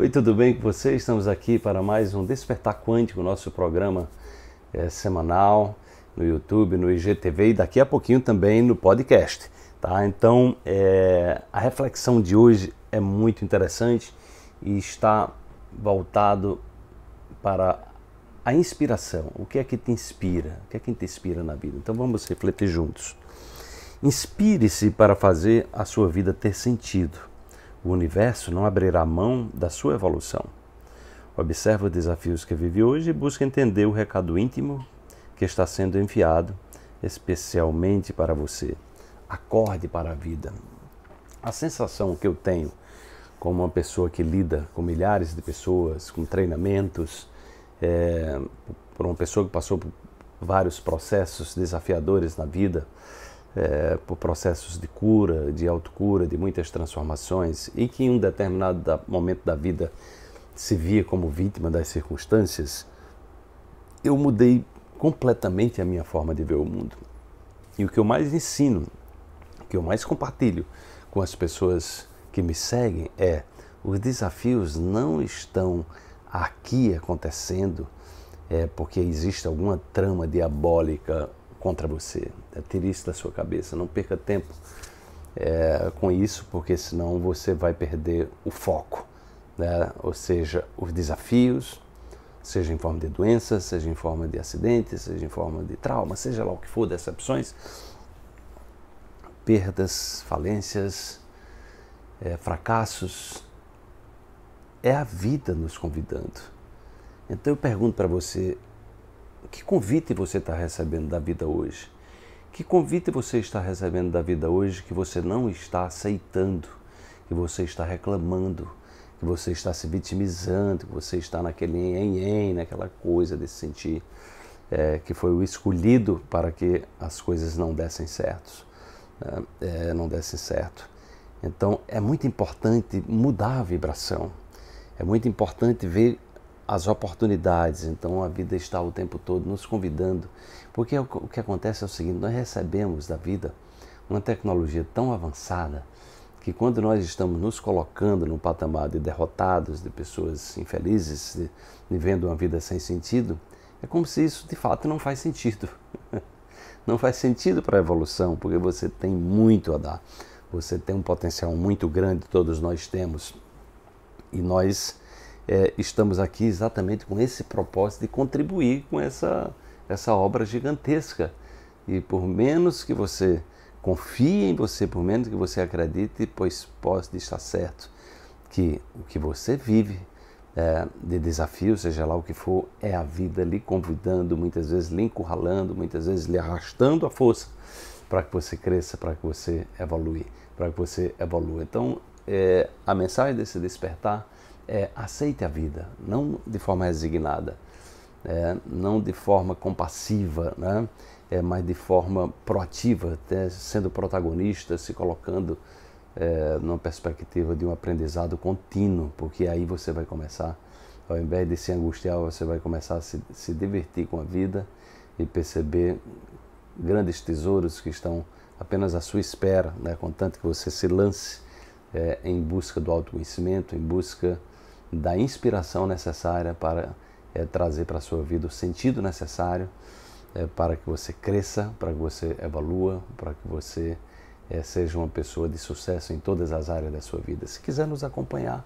Oi, tudo bem com você? Estamos aqui para mais um Despertar Quântico, nosso programa é, semanal no YouTube, no IGTV e daqui a pouquinho também no podcast. Tá? Então, é, a reflexão de hoje é muito interessante e está voltado para a inspiração. O que é que te inspira? O que é que te inspira na vida? Então, vamos refletir juntos. Inspire-se para fazer a sua vida ter sentido o universo não abrirá mão da sua evolução. Observe os desafios que vive hoje e busque entender o recado íntimo que está sendo enviado especialmente para você. Acorde para a vida. A sensação que eu tenho como uma pessoa que lida com milhares de pessoas, com treinamentos, é, por uma pessoa que passou por vários processos desafiadores na vida, é, por processos de cura, de autocura, de muitas transformações, e que em um determinado momento da vida se via como vítima das circunstâncias, eu mudei completamente a minha forma de ver o mundo. E o que eu mais ensino, o que eu mais compartilho com as pessoas que me seguem é: os desafios não estão aqui acontecendo é porque existe alguma trama diabólica contra você. É, tire isso da sua cabeça, não perca tempo é, com isso, porque senão você vai perder o foco. Né? Ou seja, os desafios, seja em forma de doença, seja em forma de acidente, seja em forma de trauma, seja lá o que for, decepções, perdas, falências, é, fracassos, é a vida nos convidando. Então eu pergunto para você, que convite você está recebendo da vida hoje? Que convite você está recebendo da vida hoje que você não está aceitando, que você está reclamando, que você está se vitimizando, que você está naquele em naquela coisa de se sentir é, que foi o escolhido para que as coisas não dessem certo, né? é, não dessem certo. Então é muito importante mudar a vibração. É muito importante ver as oportunidades. Então a vida está o tempo todo nos convidando. Porque o que acontece é o seguinte: nós recebemos da vida uma tecnologia tão avançada que quando nós estamos nos colocando no patamar de derrotados, de pessoas infelizes, de, vivendo uma vida sem sentido, é como se isso de fato não faz sentido. Não faz sentido para a evolução, porque você tem muito a dar. Você tem um potencial muito grande, todos nós temos. E nós é, estamos aqui exatamente com esse propósito de contribuir com essa, essa obra gigantesca. E por menos que você confie em você, por menos que você acredite, pois pode estar certo que o que você vive é, de desafio, seja lá o que for, é a vida lhe convidando, muitas vezes lhe encurralando, muitas vezes lhe arrastando a força para que você cresça, para que você evolui, para que você evolua. Então, é, a mensagem desse despertar é, aceite a vida, não de forma resignada, é, não de forma compassiva, né? é, mas de forma proativa, até sendo protagonista, se colocando é, numa perspectiva de um aprendizado contínuo, porque aí você vai começar, ao invés de se angustiar, você vai começar a se, se divertir com a vida e perceber grandes tesouros que estão apenas à sua espera, né? contanto que você se lance é, em busca do autoconhecimento, em busca da inspiração necessária para é, trazer para a sua vida o sentido necessário é, para que você cresça, para que você evolua, para que você é, seja uma pessoa de sucesso em todas as áreas da sua vida. Se quiser nos acompanhar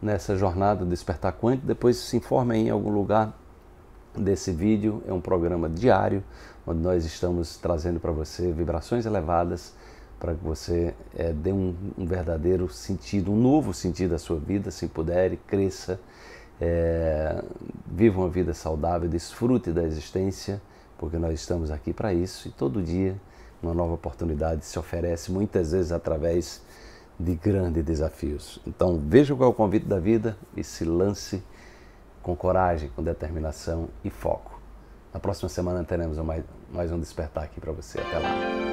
nessa jornada Despertar Quântico, depois se informe em algum lugar desse vídeo. É um programa diário onde nós estamos trazendo para você vibrações elevadas para que você é, dê um, um, verdadeiro sentido, um novo sentido à sua vida, se puder, e cresça, é, viva uma vida saudável, desfrute da existência, porque nós estamos aqui para isso e todo dia uma nova oportunidade se oferece, muitas vezes através de grandes desafios. Então veja qual é o convite da vida e se lance com coragem, com determinação e foco. Na próxima semana teremos mais, mais um despertar aqui para você. Até lá.